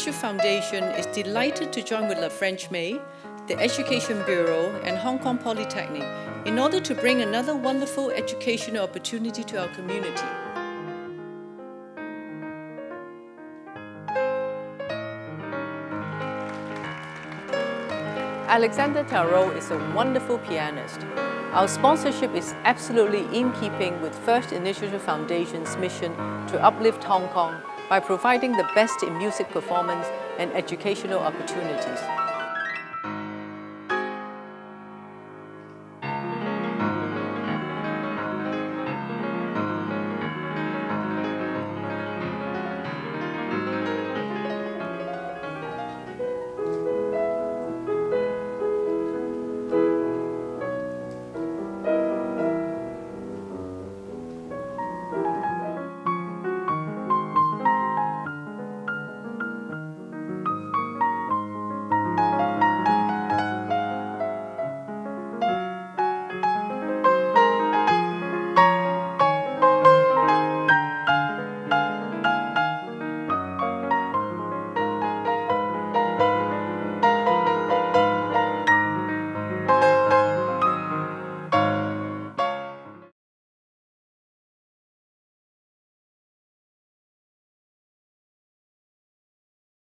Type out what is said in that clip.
Initiative Foundation is delighted to join with La French May, the Education Bureau and Hong Kong Polytechnic in order to bring another wonderful educational opportunity to our community. Alexandre Tharaud is a wonderful pianist. Our sponsorship is absolutely in keeping with First Initiative Foundation's mission to uplift Hong Kong by providing the best in music performance and educational opportunities.